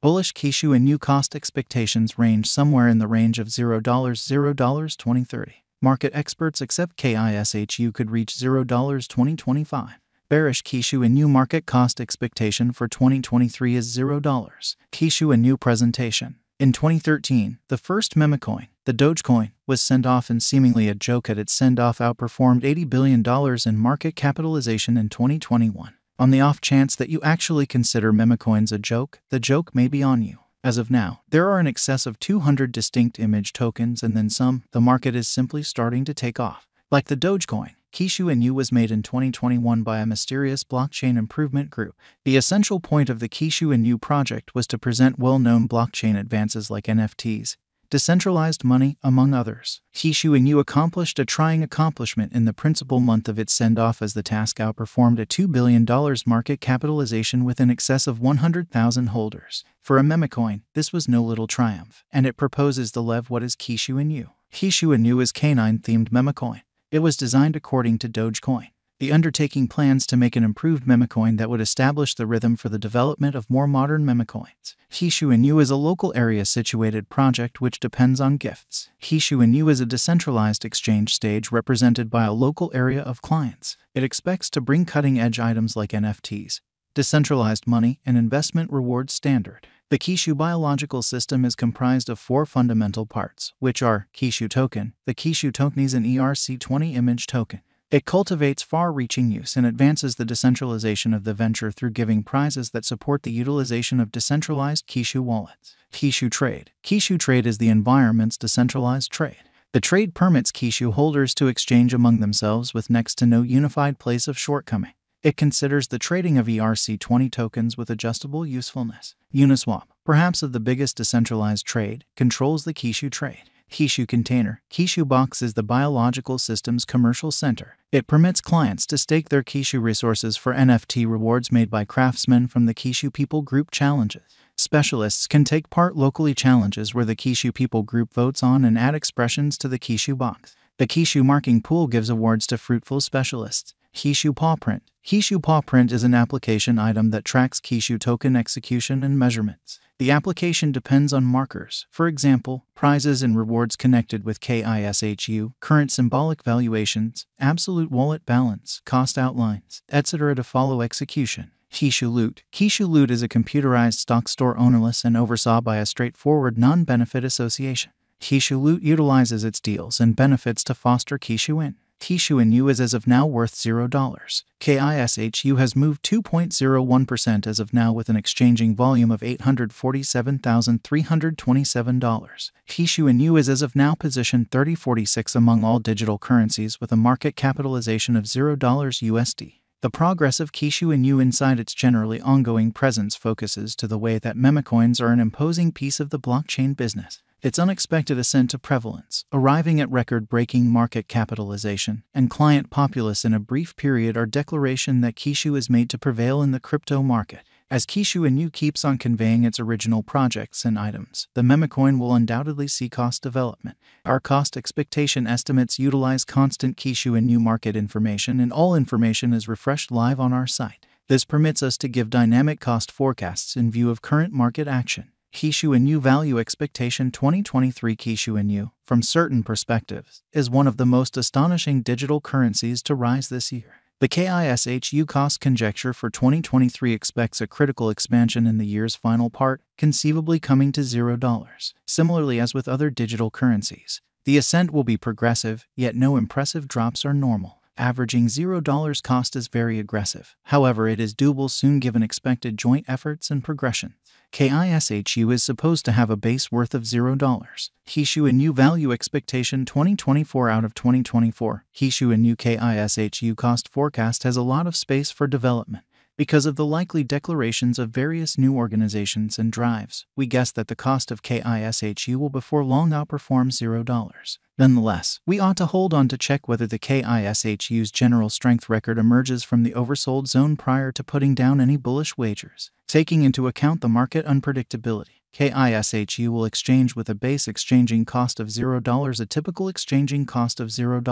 Bullish Kishu Inu cost expectations range somewhere in the range of $0, $0, 2030. Market experts accept KISHU could reach $0 2025. Bearish Kishu Inu market cost expectation for 2023 is $0. Kishu and new presentation. In 2013, the first memecoin, the Dogecoin, was sent off and seemingly a joke at its send off outperformed $80 billion in market capitalization in 2021. On the off chance that you actually consider memecoins a joke, the joke may be on you. As of now, there are in excess of 200 distinct image tokens and then some, the market is simply starting to take off. Like the Dogecoin, Kishu Inu was made in 2021 by a mysterious blockchain improvement group. The essential point of the Kishu Inu project was to present well-known blockchain advances like NFTs, decentralized money, among others. Kishu Inu accomplished a trying accomplishment in the principal month of its send-off as the task outperformed a $2 billion market capitalization with an excess of 100,000 holders. For a memecoin, this was no little triumph, and it proposes the lev what is Kishu Inu. Kishu Inu is canine-themed memecoin. It was designed according to Dogecoin. The undertaking plans to make an improved memecoin that would establish the rhythm for the development of more modern memecoins. Kishu Inu is a local area situated project which depends on gifts. Kishu Inu is a decentralized exchange stage represented by a local area of clients. It expects to bring cutting-edge items like NFTs, decentralized money, and investment rewards standard. The Kishu biological system is comprised of four fundamental parts, which are Kishu token, the Kishu tokens and ERC20 image token. It cultivates far-reaching use and advances the decentralization of the venture through giving prizes that support the utilization of decentralized Kishu wallets. Kishu Trade Kishu Trade is the environment's decentralized trade. The trade permits Kishu holders to exchange among themselves with next to no unified place of shortcoming. It considers the trading of ERC20 tokens with adjustable usefulness. Uniswap, perhaps of the biggest decentralized trade, controls the Kishu trade. Kishu Container Kishu Box is the biological system's commercial center. It permits clients to stake their Kishu resources for NFT rewards made by craftsmen from the Kishu People Group challenges. Specialists can take part locally challenges where the Kishu People Group votes on and add expressions to the Kishu Box. The Kishu Marking Pool gives awards to fruitful specialists. Kishu Paw Print. Kishu Paw Print is an application item that tracks Kishu token execution and measurements. The application depends on markers, for example, prizes and rewards connected with KISHU, current symbolic valuations, absolute wallet balance, cost outlines, etc. to follow execution. Kishu Loot. Kishu Loot is a computerized stock store ownerless and oversaw by a straightforward non-benefit association. Kishu Loot utilizes its deals and benefits to foster Kishu In. Kishu Inu is as of now worth $0. KISHU has moved 2.01% as of now with an exchanging volume of $847,327. Kishu Inu is as of now positioned 3046 among all digital currencies with a market capitalization of $0 USD. The progress of Kishu Inu inside its generally ongoing presence focuses to the way that memecoins are an imposing piece of the blockchain business its unexpected ascent to prevalence, arriving at record breaking market capitalization, and client populace in a brief period are declaration that Kishu is made to prevail in the crypto market. As Kishu Inu keeps on conveying its original projects and items, the memecoin will undoubtedly see cost development. Our cost expectation estimates utilize constant Kishu Inu market information, and all information is refreshed live on our site. This permits us to give dynamic cost forecasts in view of current market action. Kishu Inu Value Expectation 2023 Kishu Inu, from certain perspectives, is one of the most astonishing digital currencies to rise this year. The KISHU cost conjecture for 2023 expects a critical expansion in the year's final part, conceivably coming to $0. Similarly as with other digital currencies, the ascent will be progressive, yet no impressive drops are normal. Averaging $0 cost is very aggressive. However, it is doable soon given expected joint efforts and progression. KISHU is supposed to have a base worth of $0. Kishu Inu Value Expectation 2024 out of 2024. Kishu Inu KISHU cost forecast has a lot of space for development. Because of the likely declarations of various new organizations and drives, we guess that the cost of KISHU will before long outperform $0. Nonetheless, we ought to hold on to check whether the KISHU's general strength record emerges from the oversold zone prior to putting down any bullish wagers, taking into account the market unpredictability. KISHU will exchange with a base exchanging cost of $0, a typical exchanging cost of $0.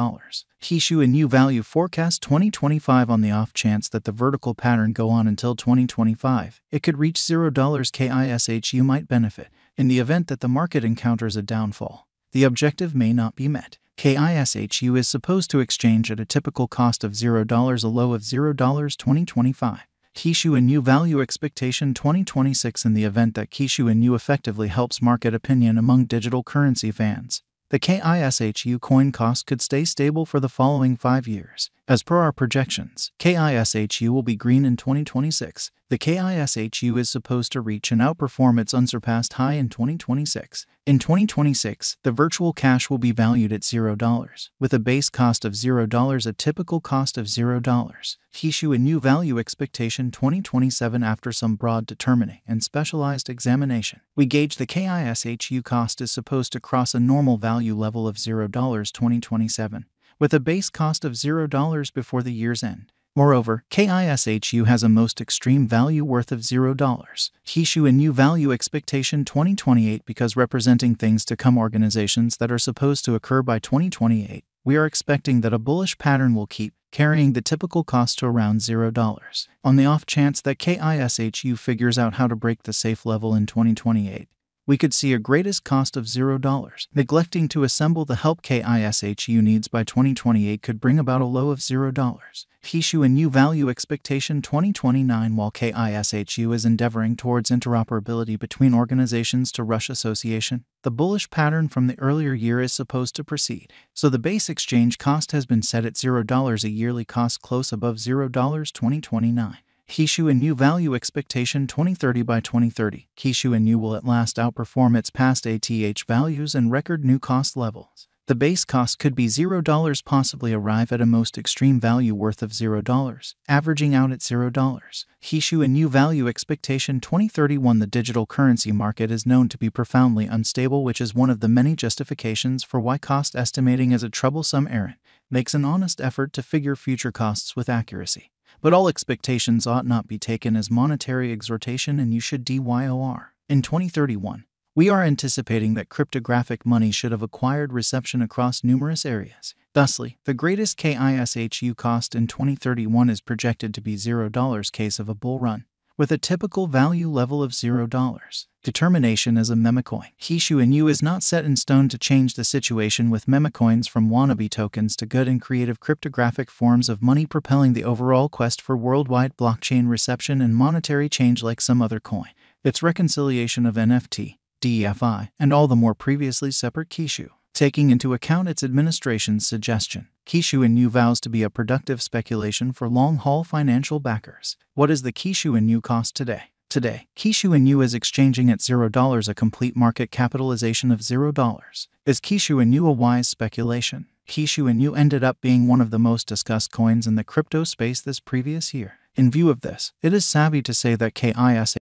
Kishu Inu value forecast 2025 on the off chance that the vertical pattern go on until 2025. It could reach $0 KISHU might benefit in the event that the market encounters a downfall. The objective may not be met. KISHU is supposed to exchange at a typical cost of $0, a low of $0 2025. Kishu Inu value expectation 2026 in the event that Kishu Inu effectively helps market opinion among digital currency fans. The KISHU coin cost could stay stable for the following five years. As per our projections, KISHU will be green in 2026. The KISHU is supposed to reach and outperform its unsurpassed high in 2026. In 2026, the virtual cash will be valued at $0, with a base cost of $0, a typical cost of $0. Kishu Inu value expectation 2027 after some broad determining and specialized examination. We gauge the KISHU cost is supposed to cross a normal value level of $0 2027 with a base cost of $0 before the year's end. Moreover, KISHU has a most extreme value worth of $0. Kishu Inu value expectation 2028 because representing things to come organizations that are supposed to occur by 2028. We are expecting that a bullish pattern will keep carrying the typical cost to around $0. On the off chance that KISHU figures out how to break the safe level in 2028, we could see a greatest cost of $0. Neglecting to assemble the help KISHU needs by 2028 could bring about a low of $0. Kishu Inu value expectation 2029 while KISHU is endeavoring towards interoperability between organizations to Rush Association. The bullish pattern from the earlier year is supposed to proceed, so the base exchange cost has been set at $0 a yearly cost close above $0 2029. Kishu Inu value expectation 2030 by 2030. Kishu Inu will at last outperform its past ATH values and record new cost levels. The base cost could be $0 possibly arrive at a most extreme value worth of $0, averaging out at $0. Kishu Inu value expectation 2031 The digital currency market is known to be profoundly unstable which is one of the many justifications for why cost estimating is a troublesome errand, makes an honest effort to figure future costs with accuracy. But all expectations ought not be taken as monetary exhortation and you should DYOR. In 2031, we are anticipating that cryptographic money should have acquired reception across numerous areas. Thusly, the greatest KISHU cost in 2031 is projected to be $0 case of a bull run with a typical value level of $0. Determination as a memecoin. Kishu Inu is not set in stone to change the situation with memecoins from wannabe tokens to good and creative cryptographic forms of money propelling the overall quest for worldwide blockchain reception and monetary change like some other coin. Its reconciliation of NFT, DEFI, and all the more previously separate Kishu taking into account its administration's suggestion. Kishu Inu vows to be a productive speculation for long-haul financial backers. What is the Kishu Inu cost today? Today, Kishu Inu is exchanging at $0 a complete market capitalization of $0. Is Kishu and a wise speculation? Kishu Inu ended up being one of the most discussed coins in the crypto space this previous year. In view of this, it is savvy to say that KIS